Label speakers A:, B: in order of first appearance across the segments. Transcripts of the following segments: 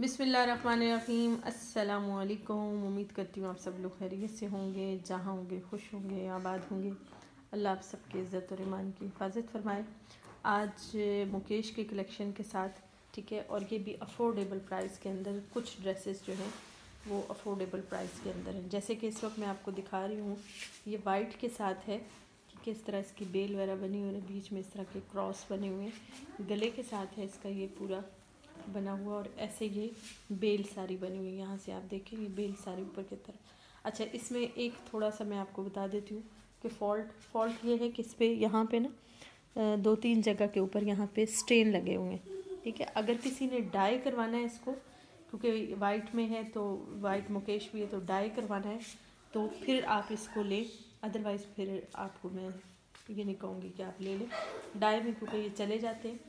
A: बिसमीम अल्लाम उम्मीद करती हूँ आप सब लोग खैरियत से होंगे, जहाँ होंगे, खुश होंगे, आबाद होंगे। अल्लाह आप सबके इज़्ज़त और ईमान की हिफाजत फरमाए। आज मुकेश के कलेक्शन के साथ, ठीक है, और ये भी अफोर्डेबल प्राइस के अंदर कुछ ड्रेसेस जो हैं, वो अफोर्डेबल प्राइस के अंदर हैं। जैसे कि इस वक्त मैं आपको दिखा रही हूँ, ये वाइट के साथ है ठीक है इस तरह इसकी बेल वगैरह बनी हुई है बीच में इस तरह के क्रॉस बने हुए हैं। गले के साथ है इसका ये पूरा बना हुआ और ऐसे ये बेल सारी बनी हुई है, यहाँ से आप देखें ये बेल सारी ऊपर की तरफ़। अच्छा इसमें एक थोड़ा सा मैं आपको बता देती हूँ कि फॉल्ट फॉल्ट ये है कि इस पर यहाँ पे ना दो तीन जगह के ऊपर यहाँ पे स्टेन लगे हुए हैं। ठीक है, अगर किसी ने डाई करवाना है इसको, क्योंकि वाइट में है तो वाइट मुकेश भी है तो डाई करवाना है तो फिर आप इसको लें। अदरवाइज़ फिर आपको मैं ये नहीं कहूँगी कि आप ले लें। डाई में क्योंकि ये चले जाते हैं।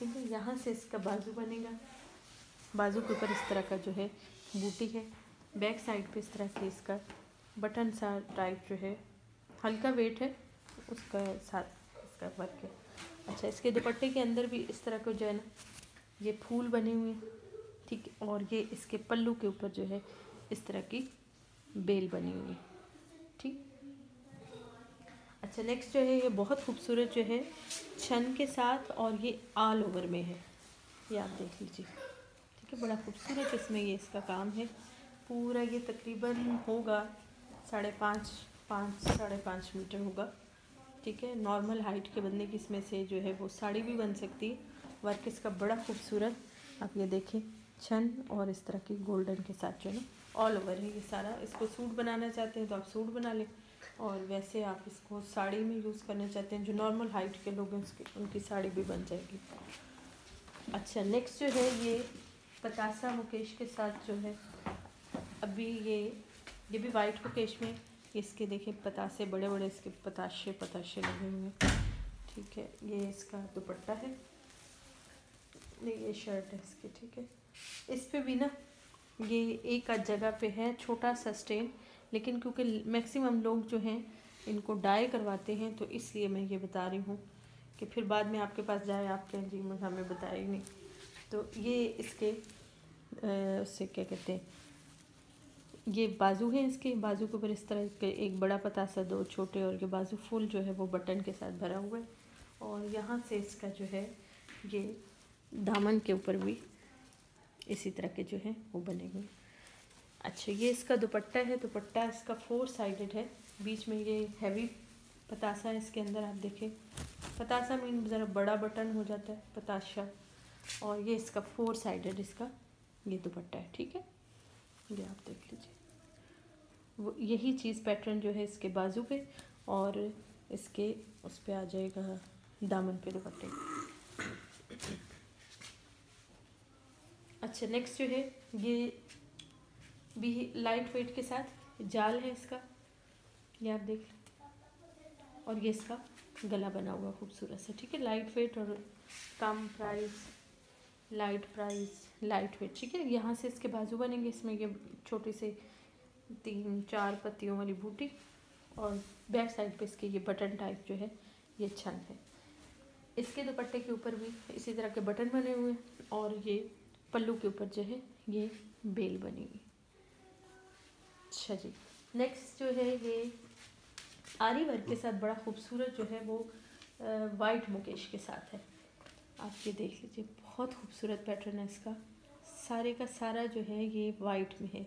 A: ठीक है यहाँ से इसका बाजू बनेगा। बाजू के ऊपर इस तरह का जो है बूटी है। बैक साइड पे इस तरह से इसका बटन सा टाइप जो है, हल्का वेट है, उसका साथ इसका वर्क है। अच्छा इसके दुपट्टे के अंदर भी इस तरह का जो है ना, ये फूल बने हुए हैं, ठीक और ये इसके पल्लू के ऊपर जो है, इस तरह की बेल बनी हुई है, ठीक? अच्छा नेक्स्ट जो है, ये बहुत खूबसूरत जो है, छन के साथ और ये ऑल ओवर में है। ये आप देख लीजिए। ठीक है, बड़ा खूबसूरत इसमें ये इसका काम है। पूरा ये तकरीबन होगा साढ़े पाँच पाँच, साढ़े पाँच मीटर होगा। ठीक है नॉर्मल हाइट के बंदे की इसमें से जो है, वो साड़ी भी बन सकती है। वर्क इसका बड़ा खूबसूरत। आप ये देखें, छन और इस तरह की गोल्डन के साथ जो है ना ऑल ओवर है ये सारा। इसको सूट बनाना चाहते हैं तो आप सूट बना लें। और वैसे आप इसको साड़ी में यूज़ करना चाहते हैं, जो नॉर्मल हाइट के लोग हैं, उसकी उनकी साड़ी भी बन जाएगी। अच्छा नेक्स्ट जो है ये पतासा मुकेश के साथ जो है, अभी ये ये भी वाइट मुकेश में, इसके देखिए पतासे बड़े बड़े इसके पताशे पताशे लगे हुए हैं। ठीक है, ये इसका दुपट्टा है। ये शर्ट है इसकी, ठीक है। इस पर भी ना, ये एक जगह पे है, छोटा सा स्टेन लेकिन क्योंकि मैक्सिमम लोग जो हैं, इनको डाई करवाते हैं तो इसलिए मैं ये बता रही हूँ कि फिर बाद में आपके पास जाए, आप कहें, जी, मुझे हमें बताया ही नहीं। तो ये इसके उससे क्या कहते हैं, ये बाजू है इसके, बाजू के ऊपर इस तरह के एक बड़ा पतासा दो छोटे और ये बाजू फुल जो है वो बटन के साथ भरा हुआ है। और यहाँ से इसका जो है, ये दामन के ऊपर भी इसी तरह के जो है वो बने हुए अच्छा ये इसका दुपट्टा है, दुपट्टा इसका फोर साइडेड है। बीच में ये हैवी पतासा है, इसके अंदर आप देखें। पतासा मीन ज़रा बड़ा बटन हो जाता है पताशा और ये इसका फोर साइडेड इसका, ये दुपट्टा है, ठीक है? ये आप देख लीजिए। वो यही चीज़ पैटर्न जो है इसके बाजू पे और इसके उस पर आ जाएगा दामन पे दुपट्टे। अच्छा नेक्स्ट जो है, ये भी लाइट वेट के साथ जाल है इसका। ये आप देख और ये इसका गला बना हुआ खूबसूरत सा, ठीक है? लाइट वेट और कम price light price light weight ठीक है? यहाँ से इसके बाजू बनेंगे, इसमें ये छोटे से तीन, चार पत्तियों वाली बूटी और बैक साइड पे इसके ये बटन टाइप जो है, ये छन है। इसके दुपट्टे के ऊपर भी इसी तरह के बटन बने हुए हैं और ये पल्लू के ऊपर जो है, ये बेल बनी हुई अच्छा जी। नेक्स्ट जो है, ये आरी वर्क के साथ बड़ा खूबसूरत जो है वो वाइट मुकेश के साथ है। आप ये देख लीजिए, बहुत खूबसूरत पैटर्न है इसका। सारे का सारा जो है ये वाइट में है।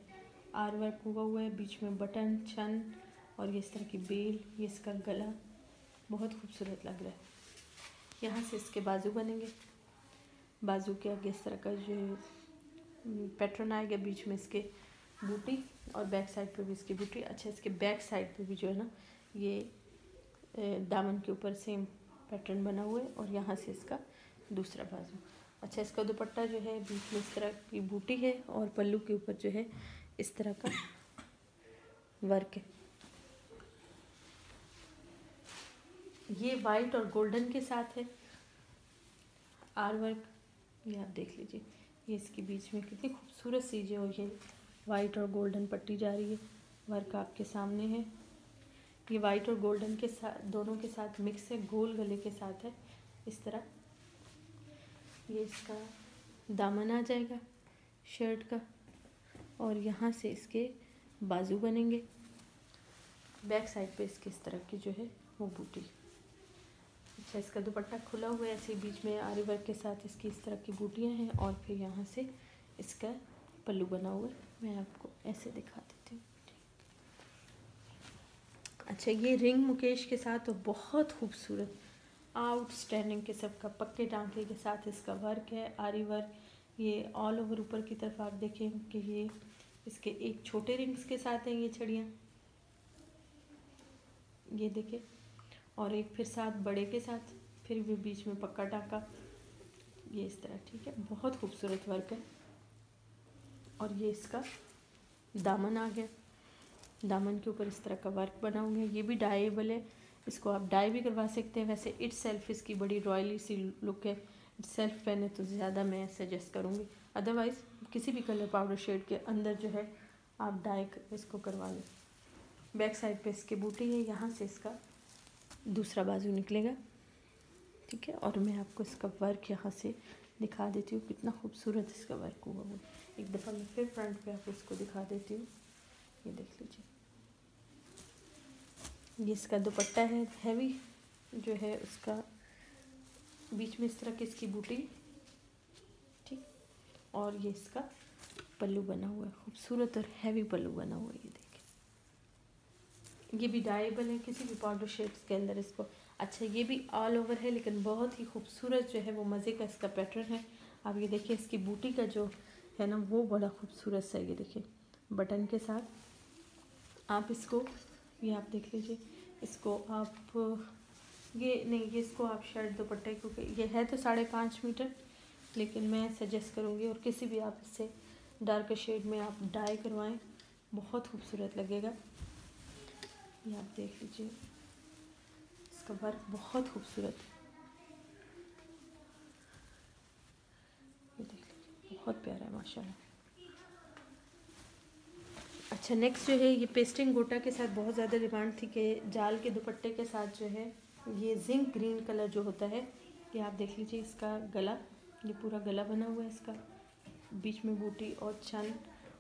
A: आर वर्क हुआ हुआ है, बीच में बटन छन और ये इस तरह की बेल, ये इसका गला। बहुत खूबसूरत लग रहा है। यहाँ से इसके बाजू बनेंगे। बाजू के आगे इस तरह का जो पैटर्न आएगा बीच में इसके। बूटी और बैक साइड पे भी इसकी बूटी। अच्छा इसके बैक साइड पे भी जो है ना, ये दामन के ऊपर सेम पैटर्न बना हुआ है और यहाँ से इसका दूसरा बाजू अच्छा इसका दुपट्टा जो है, बीच में इस तरह की बूटी है और पल्लू के ऊपर जो है, इस तरह का वर्क है। ये वाइट और गोल्डन के साथ है। आर वर्क ये आप देख लीजिए। ये इसके बीच में कितनी खूबसूरत सी जो ये वाइट और गोल्डन पट्टी जा रही है। वर्क आपके सामने है। ये वाइट और गोल्डन के साथ दोनों के साथ मिक्स है। गोल गले के साथ है। इस तरह। ये इसका दामन आ जाएगा शर्ट का। और यहाँ से इसके बाजू बनेंगे। बैक साइड पे इसके इस तरह की जो है वो बूटी। अच्छा इसका दुपट्टा खुला हुआ है। ऐसे बीच में आरी वर्क के साथ इसकी इस तरह की बूटियाँ हैं। और फिर यहाँ से इसका पल्लू बना हुआ है, मैं आपको ऐसे दिखा देती हूँ अच्छा ये रिंग मुकेश के साथ तो बहुत खूबसूरत आउटस्टैंडिंग किस्म का, पक्के टांके के साथ इसका वर्क है। आरी वर्क ये ऑल ओवर ऊपर की तरफ़ आप देखें कि ये इसके एक छोटे रिंग्स के साथ हैं ये छड़ियाँ। ये देखें और एक फिर साथ बड़े के साथ, फिर भी बीच में पक्का टाका। ये इस तरह, ठीक है? बहुत खूबसूरत वर्क है। और ये इसका दामन आ गया। दामन के ऊपर इस तरह का वर्क बना हुआ ये भी डाइबल है। इसको आप डाई भी करवा सकते हैं। वैसे इट सेल्फ इसकी बड़ी रॉयली सी लुक है। इट सेल्फ पहने तो ज़्यादा मैं सजेस्ट करूँगी। अदरवाइज़ किसी भी कलर पाउडर शेड के अंदर जो है, आप डाई इसको करवा लें। बैक साइड पे इसके बूटी है। यहाँ से इसका दूसरा बाजू निकलेगा। ठीक है? और मैं आपको इसका वर्क यहाँ से दिखा देती हूँ। कितना खूबसूरत इसका वर्क हुआ वो एक दफ़ा मैं फिर फ्रंट पे आपको इसको दिखा देती हूँ। ये देख लीजिए। ये इसका दुपट्टा है हैवी जो है उसका। बीच में इस तरह की इसकी बूटी, ठीक? और ये इसका पल्लू बना हुआ है, खूबसूरत और हैवी पल्लू बना हुआ है, ये देखिए। ये भी डाइबल है, किसी भी पाउडर शेड्स के अंदर इसको। अच्छा ये भी ऑल ओवर है, लेकिन बहुत ही खूबसूरत जो है वो मज़े का इसका पैटर्न है। आप ये देखिए, इसकी बूटी का जो है ना, वो बड़ा खूबसूरत सा ये देखिए, बटन के साथ। आप इसको, ये आप देख लीजिए, इसको आप, ये नहीं, ये इसको आप शर्ट दुपट्टे, क्योंकि ये है तो साढ़े पाँच मीटर, लेकिन मैं सजेस्ट करूँगी और किसी भी आप इससे डार्क शेड में आप डाई करवाएँ, बहुत खूबसूरत लगेगा। ये आप देख लीजिए, इसका वर्क बहुत खूबसूरत है ये देख लीजिए बहुत प्यारा है, माशाल्लाह। अच्छा नेक्स्ट जो है, ये पेस्टिंग गोटा के साथ बहुत ज़्यादा डिमांड थी कि जाल के दुपट्टे के साथ जो है, ये जिंक ग्रीन कलर जो होता है, ये आप देख लीजिए इसका गला, ये पूरा गला बना हुआ है इसका। बीच में बूटी और छन,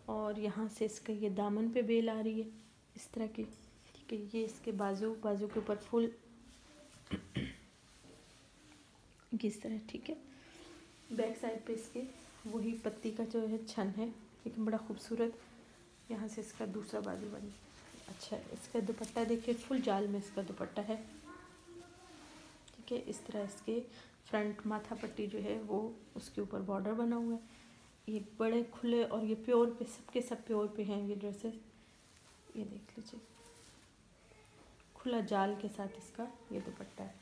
A: और यहाँ से इसका ये दामन पे बेल आ रही है, इस तरह की। ठीक है, ये इसके बाजू बाजू के ऊपर फुल। किस तरह, ठीक है। बैक साइड पे इसके वही पत्ती का जो है छन है, लेकिन बड़ा खूबसूरत। यहाँ से इसका दूसरा बाजू बन अच्छा इसका दुपट्टा देखिए, फुल जाल में इसका दुपट्टा है। ठीक है, इस तरह इसके फ्रंट माथा पट्टी जो है, वो उसके ऊपर बॉर्डर बना हुआ है। ये बड़े खुले और ये प्योर पे, सबके सब प्योर पे हैं ये ड्रेसेस। ये देख लीजिए। खुला जाल के साथ इसका ये दुपट्टा है।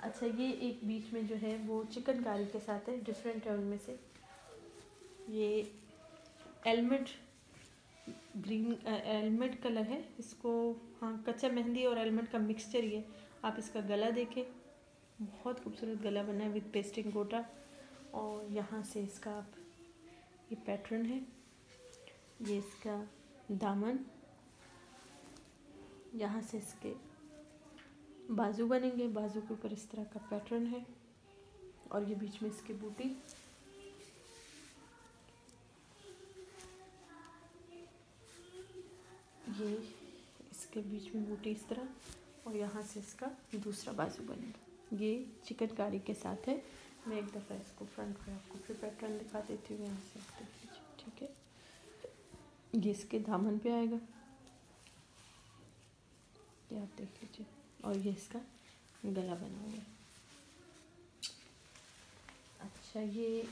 A: अच्छा ये एक बीच में जो है, वो चिकनकारी के साथ है, डिफरेंट है उनमें से। ये एलमेट ग्रीन एलमेट कलर है। इसको हाँ कच्चा मेहंदी और एलमेट का मिक्सचर ये आप इसका गला देखें। बहुत खूबसूरत गला बना है विद पेस्टिंग गोटा और यहाँ से इसका आप, ये पैटर्न है। ये इसका दामन। यहाँ से इसके बाजू बनेंगे। बाजू के ऊपर इस तरह का पैटर्न है। और ये बीच में इसकी बूटी ये इसके बीच में बूटी इस तरह और यहाँ से इसका दूसरा बाजू बनेगा। ये चिकनकारी के साथ है। मैं एक दफ़ा इसको फ्रंट पे आपको फिर पैटर्न दिखा देती हूँ यहाँ से देख लीजिए, ठीक है? ये इसके दामन पे आएगा। ये आप देख लीजिए। और ये इसका गला बना हुआ अच्छा ये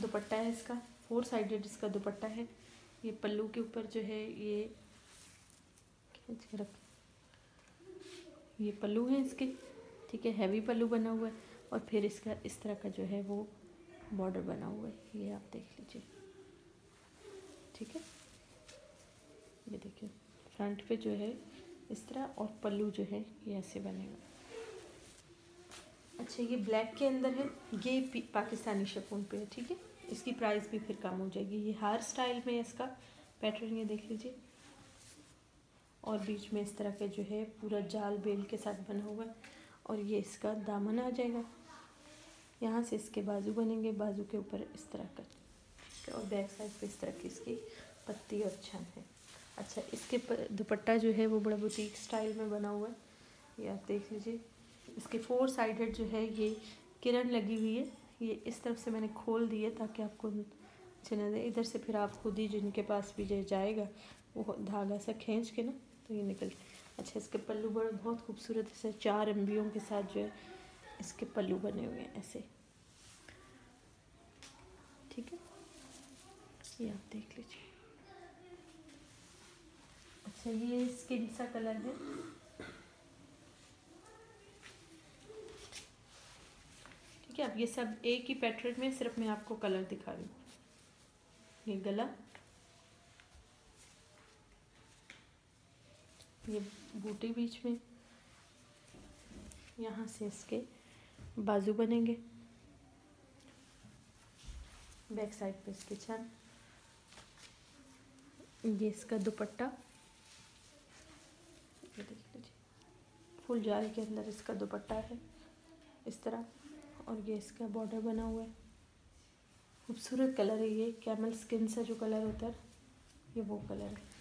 A: दुपट्टा है इसका। फोर साइडेड इसका दुपट्टा है। ये पल्लू के ऊपर जो है ये रख। ये पल्लू हैं इसके, ठीक है हैवी पल्लू बना हुआ है और फिर इसका, इस तरह का जो है वो बॉर्डर बना हुआ है, ये आप देख लीजिए। ठीक है? ये देखिए फ्रंट पे जो है इस तरह और पल्लू जो है ये ऐसे बनेगा। अच्छा ये ब्लैक के अंदर है, ये पाकिस्तानी शपून पे है, ठीक है? इसकी प्राइस भी फिर कम हो जाएगी। ये हार स्टाइल में इसका पैटर्न ये देख लीजिए। और बीच में इस तरह के जो है पूरा जाल बेल के साथ बना हुआ है और ये इसका दामन आ जाएगा। यहाँ से इसके बाजू बनेंगे, बाजू के ऊपर इस तरह का ठीक है और बैक साइड पे इस तरह की इसकी पत्ती और छन है। अच्छा इसके दुपट्टा जो है वो बड़ा बुटीक स्टाइल में बना हुआ है। ये आप देख लीजिए। इसके फोर साइडेड जो है ये किरण लगी हुई है। ये इस तरफ़ से मैंने खोल दिए ताकि आपको नज़र, इधर से फिर आप खुद ही जिनके पास भी जाएगा, वो धागा सा खींच के ना तो ये निकल अच्छा इसके पल्लू बड़े बहुत खूबसूरत ऐसे चार एम्बियों के साथ जो है, इसके पल्लू बने हुए हैं, ऐसे। ठीक है? ये आप देख लीजिए। अच्छा ये स्किन सा कलर है। ठीक है, अब ये सब एक ही पैटर्न में सिर्फ़ मैं आपको कलर दिखा रही हूँ। ये गला ये बूटी बीच में। यहाँ से इसके बाजू बनेंगे। बैक साइड पे इसके छन। ये इसका दुपट्टा। देख लीजिए। फुल जाल के अंदर इसका दुपट्टा है, इस तरह। और ये इसका बॉर्डर बना हुआ है। खूबसूरत कलर है ये। कैमल स्किन से जो कलर होता है ये वो कलर है।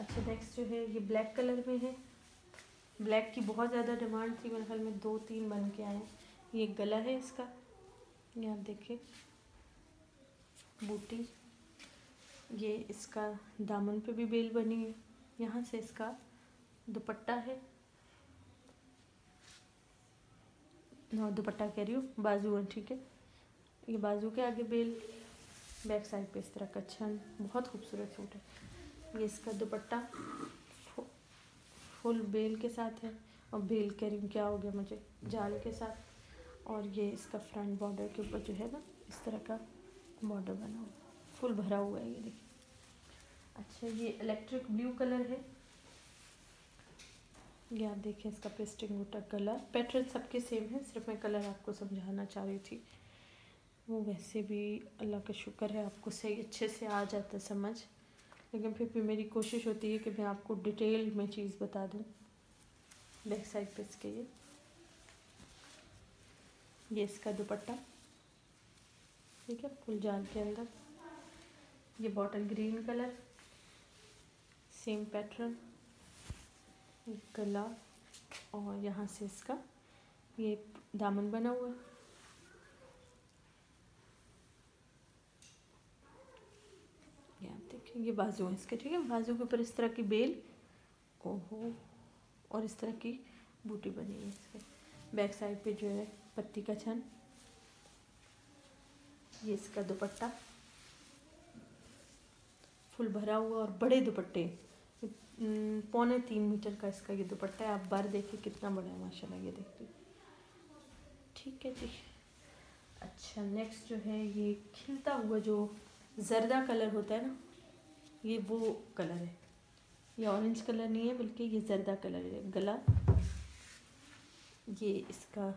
A: अच्छा नेक्स्ट जो है, ये ब्लैक कलर में है। ब्लैक की बहुत ज़्यादा डिमांड थी, मेरे ख्याल में दो तीन बन के आए। ये गला है इसका। ये आप देखिए। बूटी। ये इसका दामन पे भी बेल बनी है। यहाँ से इसका दुपट्टा है। दुपट्टा कह रही हूँ, बाजू है, ठीक है। ये बाजू के आगे बेल बैक साइड पे इस तरह का छन। बहुत खूबसूरत सूट है। ये इसका दुपट्टा फुल बेल के साथ है और बेल कह रही क्या हो गया मुझे? जाल के साथ। और ये इसका फ्रंट बॉर्डर के ऊपर जो है ना, इस तरह का बॉर्डर बना हुआ फुल भरा हुआ है ये देखिए। अच्छा ये इलेक्ट्रिक ब्लू कलर है। ये आप देखिए, इसका पेस्टिंग बूटा कलर पैटर्न सबके सेम है, सिर्फ़ मैं कलर आपको समझाना चाह रही थी। वो वैसे भी अल्लाह का शुक्र है, आपको सही, अच्छे से आ जाता समझ। लेकिन फिर भी मेरी कोशिश होती है कि मैं आपको डिटेल में चीज़ बता दूँ। बैक साइड पे इसके ये ये इसका दुपट्टा। ठीक है, फुल जाल के अंदर। ये bottle green colour. Same pattern. गला। और यहाँ से इसका ये दामन बना हुआ है। ये बाजू है इसके ठीक है, बाजू के ऊपर इस तरह की बेल, ओहो, और इस तरह की बूटी बनी है इसके, बैक साइड पे जो है पत्ती का छन, ये इसका दुपट्टा, फुल भरा हुआ और बड़े दुपट्टे पौने तीन मीटर का इसका ये दुपट्टा है, आप बार देखिए कितना बड़ा है, माशाल्लाह, ये देखिए। ठीक है जी। अच्छा नेक्स्ट जो है, ये खिलता हुआ जो जर्दा कलर होता है ना ये वो कलर है। ये ऑरेंज कलर नहीं है, बल्कि ये जर्दा कलर है। गला। ये इसका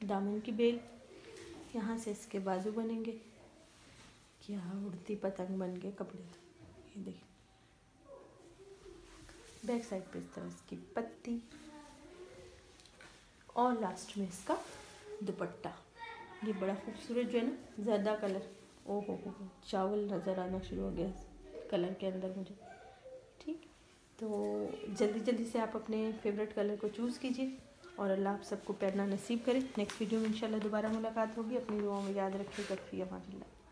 A: दामन की बेल। यहाँ से इसके बाजू बनेंगे। क्या उड़ती पतंग बन गए कपड़े ये देखिए बैक साइड पे इस तरह इसकी पत्ती। और लास्ट में इसका दुपट्टा। ये बड़ा खूबसूरत जो है ना ज़्यादा कलर। ओ हो हो, चावल नज़र आना शुरू हो गया। कलर के अंदर मुझे। ठीक? तो जल्दी जल्दी से आप अपने फेवरेट कलर को चूज़ कीजिए और अल्लाह आप सबको पैरना नसीब करे। नेक्स्ट वीडियो में इंशाल्लाह दोबारा मुलाकात होगी। अपनी दुआओं में याद रखिएगा फ़ी अमान